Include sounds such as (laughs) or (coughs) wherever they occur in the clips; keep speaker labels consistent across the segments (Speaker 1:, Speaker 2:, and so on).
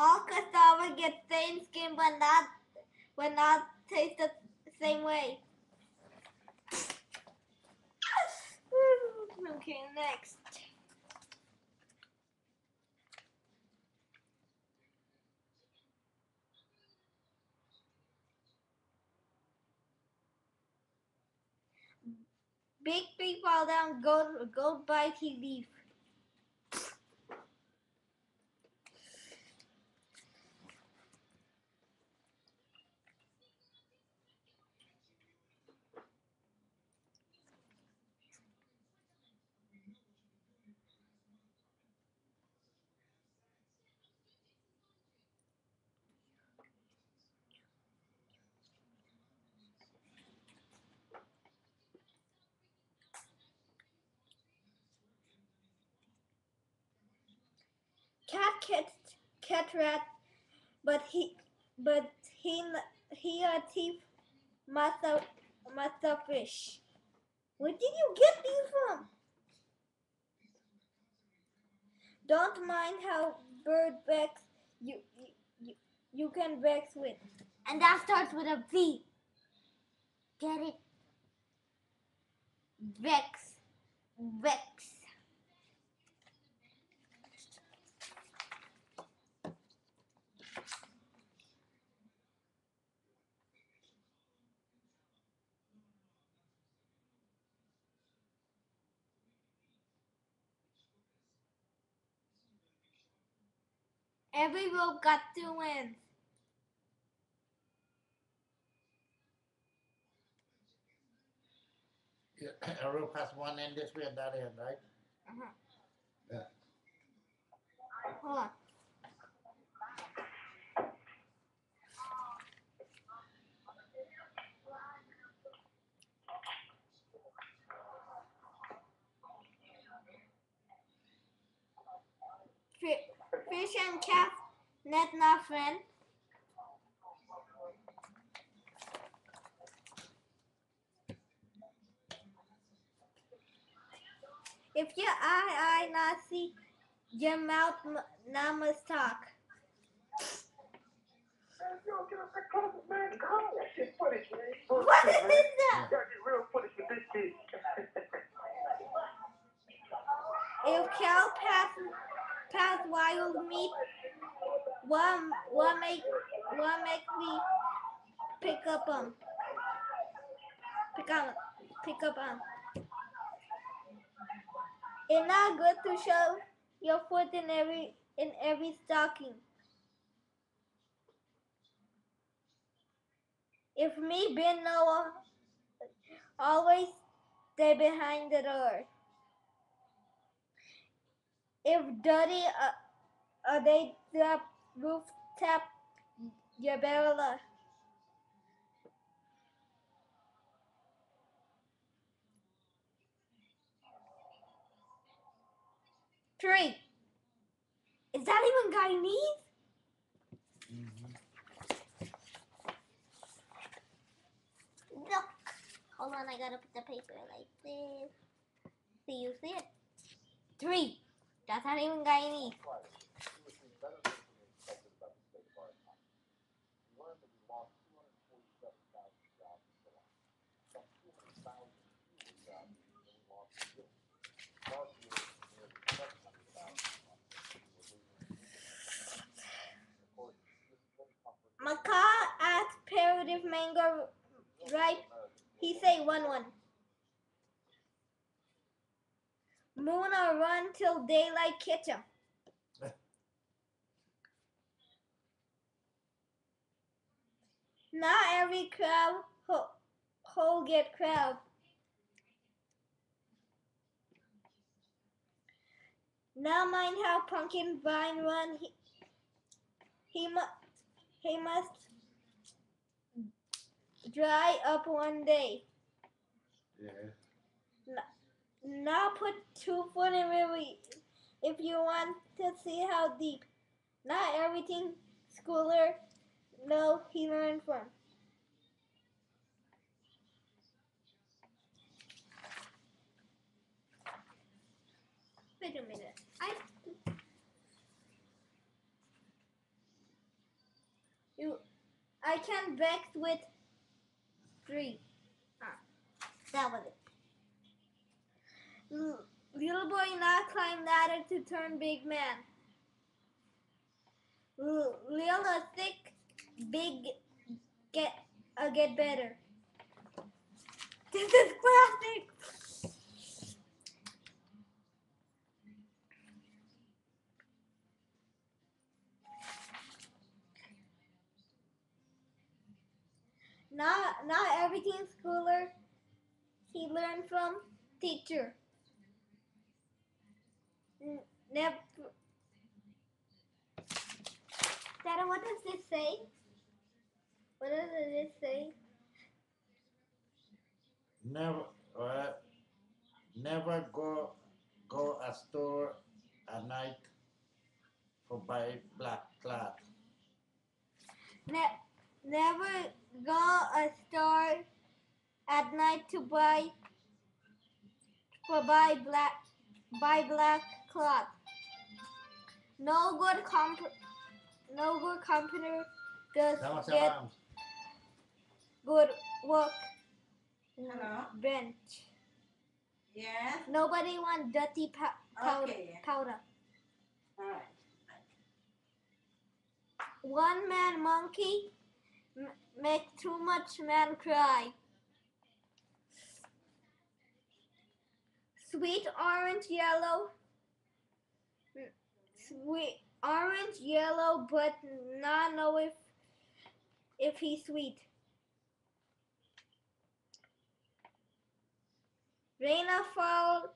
Speaker 1: All cassava gets same skin, but not, but not taste the same way. (sighs) okay, next. Big tree fall down, go go bite his leaf. Cat cat cat rat, but he but he he a thief mother mother fish. Where did you get these from? Don't mind how bird you you, you, you can vex with. And that starts with a V. Get it? Vex. Vex. Every rope got two wins.
Speaker 2: Yeah, (coughs) a rope has one end this way and that end, right?
Speaker 1: Uh-huh.
Speaker 2: Yeah.
Speaker 1: Hold on. Fi- Fish and cat net not friend. If your eye eye not see, your mouth m- not must talk.
Speaker 3: Yo, get up that close, man. Come on. That shit footage, man.
Speaker 1: What is
Speaker 3: man.
Speaker 1: that?
Speaker 3: Gotta real footage with this shit.
Speaker 1: If cow pass pass wild meat, what what make what make me pick up um pick up pick up um. It's not good to show your foot in every in every stocking. If me Ben Noah always stay behind the door. If dirty uh, uh they drop roof tap you better look. Three. Is that even Guyanese? Look. Hold on, I gotta put the paper like this. See you see it. Three. That's not even Guyanese. Macaw asked Parrot mango ripe. He say one one. Muna run till daylight catch him. Not every crab ho, ho get crowd. Now mind how pumpkin vine run. He he mu- he must dry up one day.
Speaker 2: Yeah.
Speaker 1: Now put two foot in river if you want to see how deep. Not everything schooler know he learned from. Wait a minute. I you I can vex with three. Ah, that was it. Little boy not climb ladder to turn big man. Little thick, big get uh, get better. This is classic. Not not everything schooler he learned from teacher. Never. Dada, what does this say? What does this say?
Speaker 2: Never, uh, never go go a store at night for buy black cloth.
Speaker 1: Ne- never go a store at night to buy for buy black buy black cloth. No good comp no good computer does
Speaker 2: Damas
Speaker 1: get
Speaker 2: sabams.
Speaker 1: good work
Speaker 4: Hello?
Speaker 1: bench.
Speaker 4: Yes?
Speaker 1: Nobody want dirty pow- powder.
Speaker 4: Okay.
Speaker 1: powder.
Speaker 4: Alright.
Speaker 1: One man monkey m- make too much man cry. Sweet orange yellow. Sweet orange yellow, but not know if if he's sweet. Raina fall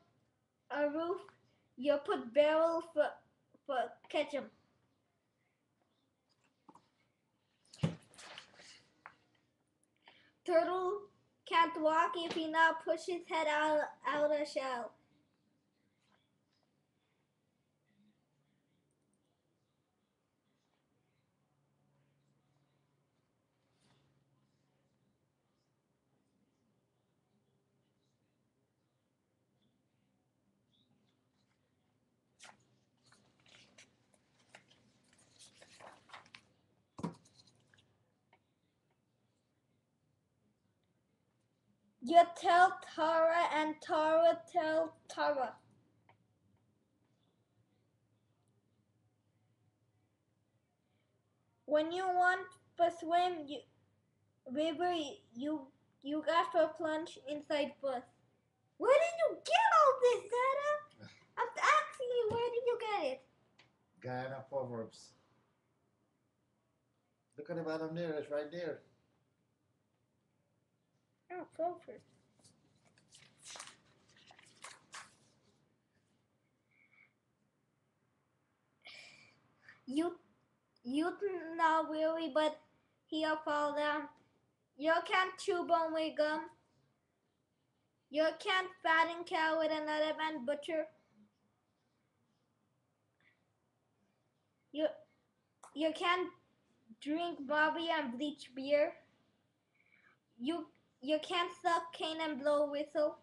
Speaker 1: a roof. You put barrel for for catch 'em. Turtle can't walk if he not push his head out out of shell. You tell Tara and Tara tell Tara. When you want to swim, you river, you you got to plunge inside first. Where did you get all this, Dada? (laughs) I'm asking you, where did you get it?
Speaker 2: Guyana Proverbs. Look at the bottom there, it's right there.
Speaker 1: Oh, first. You, you not really, but he'll fall down. You can't chew bone with gum. You can't fatten cow with another man butcher. You, you can't drink Bobby and bleach beer. You you can't suck cane and blow whistle.